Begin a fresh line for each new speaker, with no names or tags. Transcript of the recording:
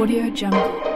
Audio Jungle.